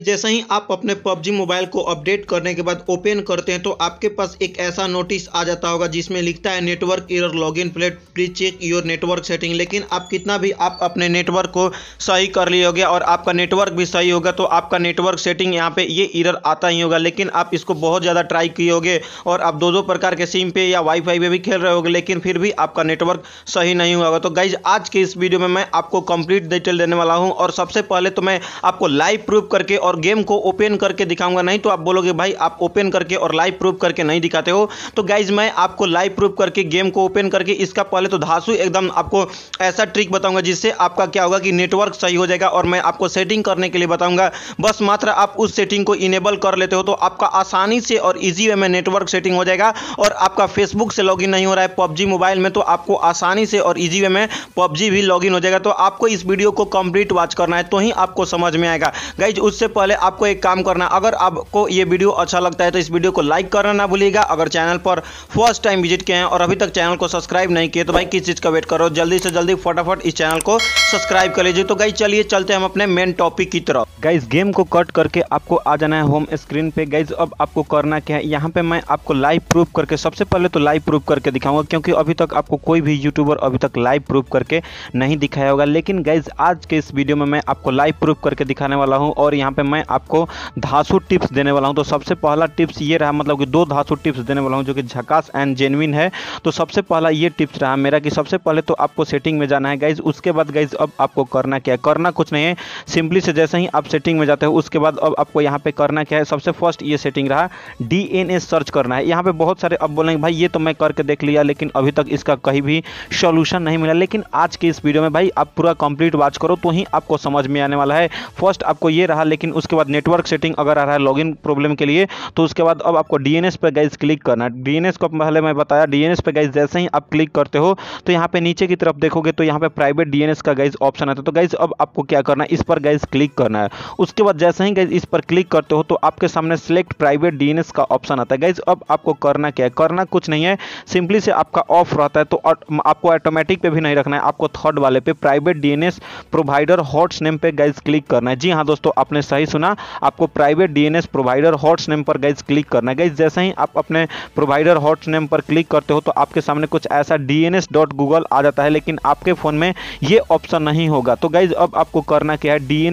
जैसे ही आप अपने पबजी मोबाइल को अपडेट करने के बाद ओपन करते हैं तो आपके पास एक ऐसा नोटिस आ जाता होगा जिसमें लिखता है network error login failed please check your network setting लेकिन आप कितना भी आप अपने नेटवर्क को सही कर लिए होगे और आपका नेटवर्क भी सही होगा तो आपका नेटवर्क सेटिंग यहाँ पे ये एरर आता ही होगा। लेकिन आप इसको बहुत ज़्यादा ट्राई किए और आप दो दो प्रकार के सिम पे या वाईफाई पे भी खेल रहे होगे, लेकिन फिर भी आपका नेटवर्क सही नहीं होगा। तो गाइज़ आज के इस वीडियो में मैं आपको कंप्लीट डिटेल देने वाला हूँ और सबसे पहले तो मैं आपको लाइव प्रूफ करके और गेम को ओपन करके दिखाऊँगा। नहीं तो आप बोलोगे, भाई, आप ओपन करके और लाइव प्रूफ करके नहीं दिखाते हो। तो गाइज़ मैं आपको लाइव प्रूफ करके, गेम को ओपन करके, इसका पहले तो धासु एकदम आपको ऐसा ट्रिक बताऊँगा, जिससे आपका क्या होगा कि नेटवर्क सही हो जाएगा और मैं आपको सेटिंग करने के लिए बताऊँगा। बस मात्र आप उस सेटिंग को इनेबल कर लेते हो तो आपका आसानी से और ईजी वे में नेटवर्क सेटिंग हो जाएगा और आपका फेसबुक से लॉगिन नहीं हो रहा है पबजी मोबाइल में तो आपको आसानी से और ईजी वे में पबजी भी लॉगिन हो जाएगा। तो आपको इस वीडियो को कंप्लीट वॉच करना है तो ही आपको समझ में आएगा। गाइज़ उससे पहले आपको एक काम करना अगर आपको ये वीडियो अच्छा लगता है तो इस वीडियो को लाइक करना ना भूलिएगा। अगर चैनल पर फ़र्स्ट टाइम विज़िट किए हैं और अभी तक चैनल को सब्सक्राइब नहीं किए तो भाई किस चीज़ का वेट करो? जल्दी से जल्दी फटाफट इस चैनल को सब्सक्राइब कर लीजिए। तो गाइज़ चलिए चलते हम अपने मेन टॉपिक की तरफ़। गाइज़ गेम को कट करके आपको आ जाना है होम स्क्रीन पे। गाइज़ अब आपको करना क्या है? यहाँ पे मैं आपको लाइव प्रूफ करके, सबसे पहले तो लाइव प्रूफ करके दिखाऊँगा, क्योंकि अभी तक आपको कोई भी यूट्यूबर अभी तक लाइव प्रूफ करके नहीं दिखाया होगा। लेकिन गाइज़ आज के इस वीडियो में मैं आपको लाइव प्रूफ करके दिखाने वाला हूँ और यहाँ पे मैं आपको धासु टिप्स देने वाला हूँ। तो सबसे पहला टिप्स ये रहा मतलब कि दो धासु टिप्स देने वाला हूँ जो कि झकास एंड जेनविन है। तो सबसे पहला ये टिप्स रहा मेरा कि सबसे पहले तो आपको सेटिंग में जाना है गाइज़ उसके बाद गाइज़ अब आपको करना क्या है? करना कुछ नहीं है। सिंपली से जैसे ही आप सेटिंग में जाते हो, उसके बाद अब आपको यहाँ पे करना क्या है? सबसे फ़र्स्ट ये सेटिंग रहा डी सर्च करना है। यहाँ पे बहुत सारे अब बोलेंगे, भाई, ये तो मैं करके देख लिया, लेकिन अभी तक इसका कहीं भी सोल्यूशन नहीं मिला। लेकिन आज के इस वीडियो में, भाई, आप पूरा कंप्लीट वॉच करो तो ही आपको समझ में आने वाला है। फ़र्स्ट आपको ये रहा, लेकिन उसके बाद नेटवर्क सेटिंग अगर आ रहा है लॉगिन प्रॉब्लम के लिए तो उसके बाद अब आपको डीएनएस पे गाइज़ क्लिक करना है। डीएनएस को पहले मैं बताया डीएनएस पे गाइज़ जैसे ही आप क्लिक करते हो तो यहाँ पे नीचे की तरफ़ देखोगे तो यहाँ पे प्राइवेट डीएनएस का गाइज़ ऑप्शन आता है। तो गाइज़ अब आपको क्या करना है? इस पर गाइज़ क्लिक करना है। उसके बाद जैसे ही गाइज़ इस पर क्लिक करते हो तो आपके सामने सिलेक्ट प्राइवेट डीएनएस का ऑप्शन आता है। गाइज़ अब आपको करना क्या है? करना कुछ नहीं है। सिंपली से आपका ऑफ़ रहता है तो आपको ऑटोमेटिक पे भी नहीं रखना है। आपको थर्ड वाले पे प्राइवेट डीएनएस प्रोवाइडर हॉट्स नेम पे गाइज़ क्लिक करना है। जी हाँ दोस्तों, आपने सही सुना, आपको प्राइवेट डीएनएस प्रोवाइडर हॉट्स नेम पर गाइज़ क्लिक करना है। गाइज़ जैसे ही आप अपने प्रोवाइडर हॉट्स नेम पर क्लिक करते हो तो आपके सामने कुछ ऐसा डी आ जाता है, लेकिन आपके फ़ोन में ये ऑप्शन नहीं होगा। तो गाइज़ अब आपको करना क्या है? डी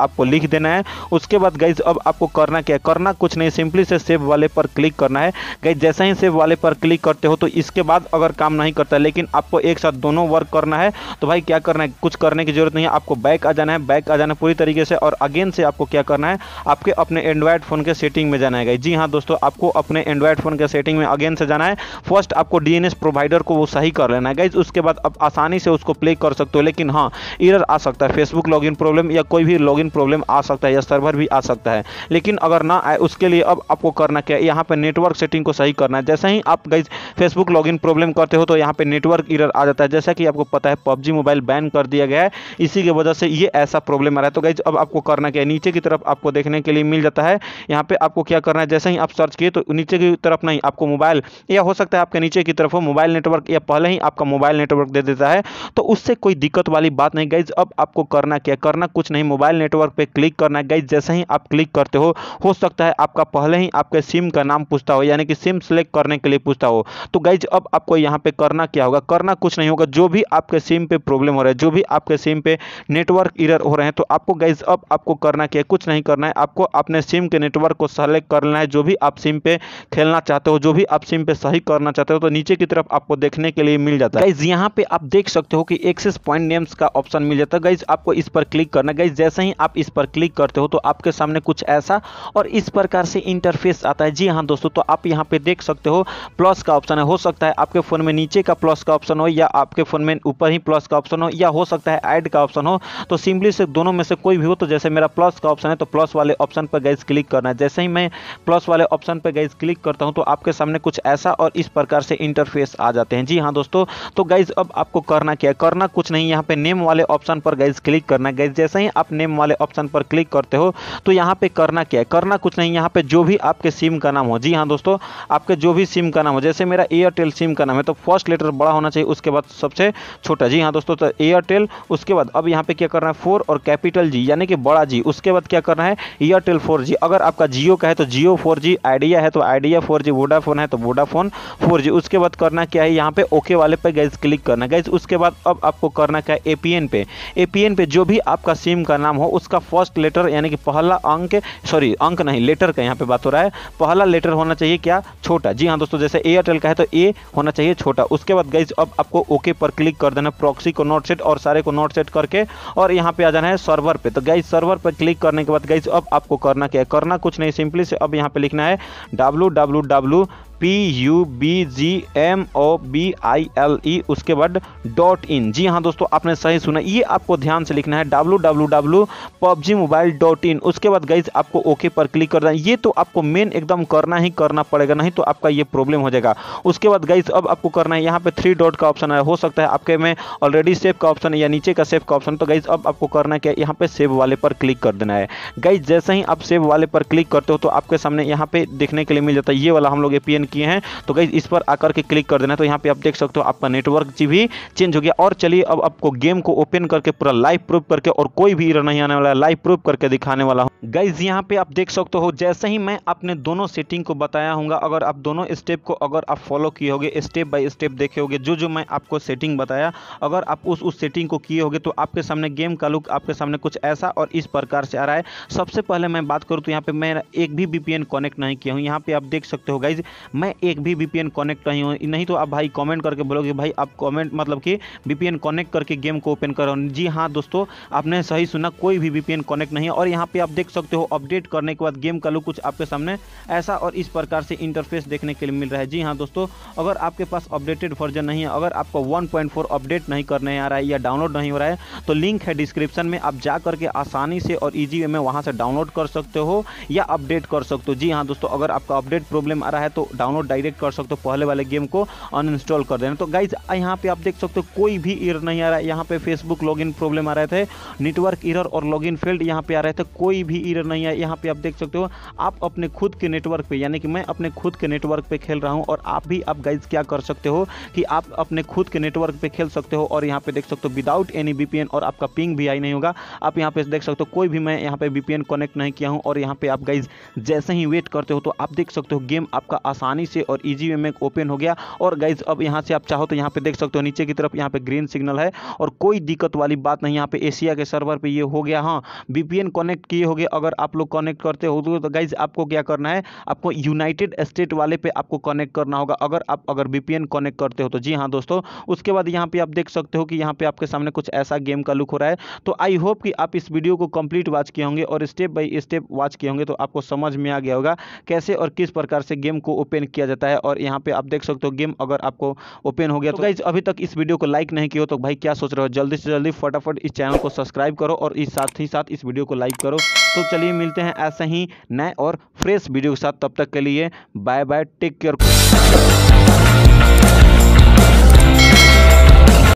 आपको लिख देना है। उसके बाद गाइज़ अब आपको करना क्या है? करना कुछ नहीं सिंपली से सेव वाले पर क्लिक करना है। गाइज़ जैसे ही सेव वाले पर क्लिक करते हो तो इसके बाद अगर काम नहीं करता, लेकिन आपको एक साथ दोनों वर्क करना है तो भाई क्या करना है? कुछ करने की ज़रूरत नहीं है, आपको बैक आ जाना है। बैक आ जाना पूरी तरीके से, और अगेन से आपको क्या करना है, आपके अपने एंड्रॉयड फ़ोन के सेटिंग में जाना है जी हाँ दोस्तों, आपको अपने एंड्रॉयड फ़ोन के सेटिंग में अगेन से जाना है। फ़र्स्ट आपको डीएनएस प्रोवाइडर को वो सही कर लेना है गाइज़ उसके बाद आप आसानी से उसको प्ले कर सकते हो, लेकिन हाँ एरर आ सकता है। फेसबुक लॉगिन प्रॉब्लम या कोई भी लॉगिन प्रॉब्लम आ सकता है या सर्वर भी आ सकता है। लेकिन अगर ना आए, उसके लिए अब आपको करना क्या है? यहाँ पे नेटवर्क सेटिंग को सही करना है। जैसे ही आप गाइज़ फेसबुक लॉगिन प्रॉब्लम करते हो तो यहाँ पे नेटवर्क इरर आ जाता है। जैसा कि आपको पता है, पबजी मोबाइल बैन कर दिया गया है। इसी की वजह से ये ऐसा प्रॉब्लम आ रहा है। तो गाइज़ अब आपको करना क्या नीचे की तरफ़ आपको देखने के लिए मिल जाता है। यहाँ पे आपको क्या करना है? जैसे ही आप सर्च किए तो नीचे की तरफ़ नहीं, आपको मोबाइल या हो सकता है आपके नीचे की तरफ़ हो मोबाइल नेटवर्क या पहले ही आपका मोबाइल नेटवर्क दे देता है। तो उससे कोई दिक्कत वाली बात नहीं गाइज़ अब आपको करना क्या? करना कुछ नहीं मोबाइल नेटवर्क पे क्लिक करना है गाइज़ जैसे ही आप क्लिक करते हो हो सकता है आपका पहले ही आपके सिम का नाम पूछता हो, यानी कि सिम सेलेक्ट करने के लिए पूछता हो। तो गाइज़ अब आपको यहाँ पे करना क्या होगा? करना कुछ नहीं होगा। जो भी आपके सिम पे प्रॉब्लम हो रहा है, जो भी आपके सिम पे नेटवर्क इरर हो रहे हैं तो आपको गाइज़ अब आपको करना क्या कुछ नहीं करना है, आपको अपने सिम के नेटवर्क को सेलेक्ट कर लेना है, जो भी आप सिम पे खेलना चाहते हो, जो भी आप सिम पे सही करना चाहते हो तो नीचे की तरफ़ आपको देखने के लिए मिल जाता है। गाइज़ यहाँ पे आप देख सकते हो कि एक्सेस पॉइंट नेम्स का ऑप्शन मिल जाता है। गाइज़ आपको इस पर क्लिक करना है। गाइज़ जैसे ही आप इस पर क्लिक करते हो तो आपके सामने कुछ ऐसा और इस प्रकार से इंटरफेस आता है। जी हाँ दोस्तों तो आप यहाँ पे देख सकते हो प्लस का ऑप्शन है। हो सकता है आपके फ़ोन में नीचे का प्लस का ऑप्शन हो, या आपके फ़ोन में ऊपर ही प्लस का ऑप्शन हो, या हो सकता है ऐड का ऑप्शन हो। तो सिंपली से दोनों में से कोई भी हो तो जैसे मेरा प्लस का ऑप्शन है तो प्लस वाले ऑप्शन पर गैस क्लिक करना है। जैसे ही मैं प्लस वाले ऑप्शन पर गैस क्लिक करता हूँ तो आपके सामने कुछ ऐसा और इस प्रकार से इंटरफेस आ जाते हैं। जी हाँ दोस्तों तो गाइज़ अब आपको करना क्या है? करना कुछ नहीं, यहाँ पे नेम वाले ऑप्शन पर गैस क्लिक करना है। गैस जैसे ही आप नेम वाले ऑप्शन पर क्लिक करते हो तो यहाँ पे करना क्या है? करना कुछ नहीं, यहाँ पे जो भी आपके सिम का नाम हो। जी हाँ दोस्तों, आपके जो भी सिम का नाम हो, जैसे मेरा एयरटेल सिम का नाम है तो फ़र्स्ट लेटर बड़ा होना चाहिए, उसके बाद सबसे छोटा। जी हाँ दोस्तों तो एयरटेल उसके बाद अब यहाँ पे क्या करना है? फोर और कैपिटल जी यानी कि बड़ा जी उसके बाद क्या करना है? एयरटेल फोर अगर आपका जियो का है तो जियो फोर आइडिया है तो आइडिया फोर जी वोडाफोन है तो वोडाफोन फोर उसके बाद करना क्या है? यहाँ पे ओके वाले पे गैस क्लिक करना गैस उसके बाद अब आपको करना क्या है? एपीएन पे। एपीएन पे जो भी आपका सिम का नाम हो, उसका फ़र्स्ट लेटर यानी कि पहला अंक सॉरी अंक नहीं लेटर का यहाँ पे बात हो रहा है। पहला लेटर होना चाहिए क्या? छोटा। जी हाँ दोस्तों, जैसे एयरटेल का है तो ए होना चाहिए छोटा। उसके बाद गैस अब आपको ओके पर क्लिक कर देना प्रॉक्सी को नोट सेट और सारे को नोट सेट करके और यहाँ पे आ जाना है सर्वर पे। तो गैस सर्वर पर क्लिक करने के बाद गाइज़ अब आपको करना क्या है? करना कुछ नहीं सिंपली से अब यहाँ पे लिखना है W W W P U B G M O B I L E उसके बाद डॉट इन जी हाँ दोस्तों, आपने सही सुना। ये आपको ध्यान से लिखना है W W W PUBG mobile dot in उसके बाद गाइज़ आपको ओके पर क्लिक करना है। ये तो आपको मेन एकदम करना ही करना पड़ेगा, नहीं तो आपका ये प्रॉब्लम हो जाएगा। उसके बाद गाइज़ अब आपको करना है, यहाँ पे थ्री डॉट का ऑप्शन है, हो सकता है आपके में ऑलरेडी सेव का ऑप्शन है या नीचे का सेव का ऑप्शन तो गाइज़ अब आपको करना क्या यहाँ पे सेव वाले पर क्लिक कर देना है। गाइज़ जैसे ही आप सेव वाले पर क्लिक करते हो तो आपके सामने यहाँ पे देखने के लिए मिल जाता है। ये वाला हम लोग ए किए हैं। तो गई इस पर आकर के क्लिक कर देना। तो यहाँ पे आप देख सकते हो आपका नेटवर्क भी चेंज हो गया। और चलिए अब आपको गेम को ओपन करके पूरा लाइव प्रूफ करके और कोई भी इरर नहीं आने वाला लाइव प्रूफ करके दिखाने वाला हूँ। गाइज़ यहाँ पे आप देख सकते हो, जैसे ही मैं अपने दोनों सेटिंग को बताया हूँ अगर आप दोनों स्टेप को अगर आप फॉलो किए होगे स्टेप बाय स्टेप देखे होगे, जो जो मैं आपको सेटिंग बताया, अगर आप उस उस सेटिंग को किए होगे तो आपके सामने गेम का लुक आपके सामने कुछ ऐसा और इस प्रकार से आ रहा है। सबसे पहले मैं बात करूँ तो यहाँ पे मैं एक भी वीपीएन कनेक्ट नहीं किया हूँ। यहाँ पे आप देख सकते हो गाइज़ मैं एक भी वीपीएन कनेक्ट नहीं हूँ। नहीं तो आप भाई कमेंट करके बोलोगे, भाई, आप कमेंट मतलब कि वीपीएन कनेक्ट करके गेम को ओपन करो। जी हाँ दोस्तों, आपने सही सुना, कोई भी वीपीएन कनेक्ट नहीं है। और यहाँ पे आप देख सकते हो अपडेट करने के बाद गेम का लुक कुछ आपके सामने ऐसा और इस प्रकार से इंटरफेस देखने के लिए मिल रहा है। जी हाँ दोस्तों, अगर आपके पास अपडेटेड वर्जन नहीं है, अगर आपको 1.4 अपडेट नहीं करने आ रहा है या डाउनलोड नहीं हो रहा है तो लिंक है डिस्क्रिप्शन में। आप जा करके आसानी से और ईजी वे में वहाँ से डाउनलोड कर सकते हो या अपडेट कर सकते हो। जी हाँ दोस्तों, अगर आपका अपडेट प्रॉब्लम आ रहा है तो डाउनलोड डायरेक्ट कर सकते हो पहले वाले गेम को अनइंस्टॉल कर देना। तो गाइज़ यहाँ पे आप देख सकते हो कोई भी ईर नहीं आ रहा है। यहाँ पे फेसबुक लॉगिन प्रॉब्लम आ रहे थे नेटवर्क ईरर और लॉगिन फ़ील्ड यहाँ पे आ रहे थे, कोई भी ईरर नहीं आया यहाँ पे आप देख सकते हो, आप अपने खुद के नेटवर्क पे, यानी कि मैं अपने खुद के नेटवर्क पे खेल रहा हूँ और आप भी आप गाइज़ क्या कर सकते हो कि आप अपने खुद के नेटवर्क पे खेल सकते हो और यहाँ पे देख सकते हो विदाउट एनी बीपीएन और आपका पिंग भी आई नहीं होगा। आप यहाँ पे देख सकते हो कोई भी मैं यहाँ पे बीपीएन कनेक्ट नहीं किया हूँ और यहाँ पे आप गाइज़ जैसे ही वेट करते हो तो आप देख सकते हो गेम आपका आसानी से और ईजी वे में ओपन हो गया। और गाइज़ अब यहाँ से आप चाहो तो यहाँ पे देख सकते हो, नीचे की तरफ़ यहाँ पे ग्रीन सिग्नल है और कोई दिक्कत वाली बात नहीं, यहाँ पे एशिया के सर्वर पे ये हो गया। हाँ बीपीएन कनेक्ट किए होगे अगर आप लोग कनेक्ट करते हो तो। गाइज़ आपको क्या करना है, आपको यूनाइटेड स्टेट वाले पे आपको कनेक्ट करना होगा। अगर आप, अगर बीपीएन कनेक्ट करते हो तो। जी हाँ दोस्तों, उसके बाद यहाँ पे आप देख सकते हो कि यहाँ पे आपके सामने कुछ ऐसा गेम का लुक हो रहा है। तो आई होप कि आप इस वीडियो को कंप्लीट वॉच किए होंगे और स्टेप बाई स्टेप वॉच किए होंगे तो आपको समझ में आ गया होगा कैसे और किस प्रकार से गेम को ओपन किया जाता है और यहाँ पे आप देख सकते हो गेम अगर आपको ओपन हो गया तो गाइज़ अभी तक इस वीडियो को लाइक नहीं किया तो भाई क्या सोच रहे हो? जल्दी से जल्दी फटाफट इस चैनल को सब्सक्राइब करो और इस साथ ही साथ इस वीडियो को लाइक करो। तो चलिए मिलते हैं ऐसे ही नए और फ्रेश वीडियो के साथ। तब तक के लिए बाय बाय टेक केयर